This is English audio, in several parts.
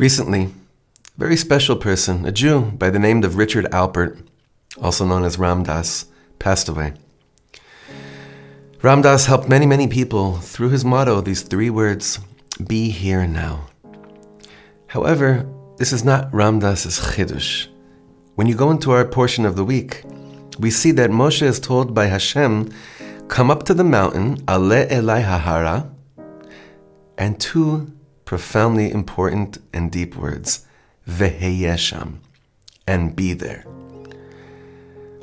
Recently, a very special person, a Jew by the name of Richard Alpert, also known as Ram Dass, passed away. Ram Dass helped many, many people through his motto, these three words, be here now. However, this is not Ram Dass's chidush. When you go into our portion of the week, we see that Moshe is told by Hashem, come up to the mountain, Ale Elai Hahara, and two profoundly important and deep words, Veheyesham, and be there.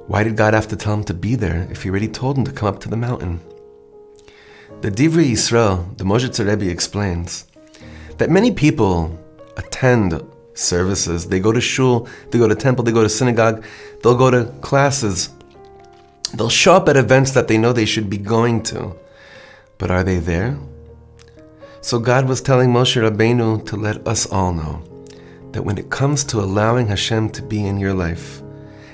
Why did God have to tell him to be there if he already told him to come up to the mountain? The Divrei Yisrael, the Moshe Rebbe explains that many people attend services. They go to shul, they go to temple, they go to synagogue, they'll go to classes. They'll show up at events that they know they should be going to. But are they there? So God was telling Moshe Rabbeinu to let us all know that when it comes to allowing Hashem to be in your life,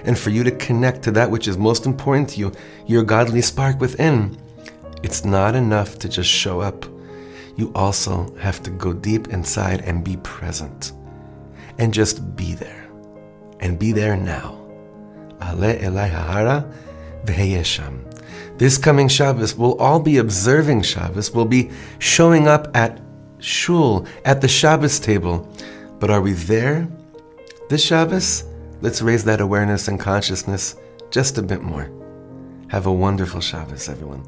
and for you to connect to that which is most important to you, your godly spark within, it's not enough to just show up. You also have to go deep inside and be present and just be there. And be there now. Ale Elai Hahara. This coming Shabbos, we'll all be observing Shabbos. We'll be showing up at shul, at the Shabbos table. But are we there? This Shabbos, let's raise that awareness and consciousness just a bit more. Have a wonderful Shabbos, everyone.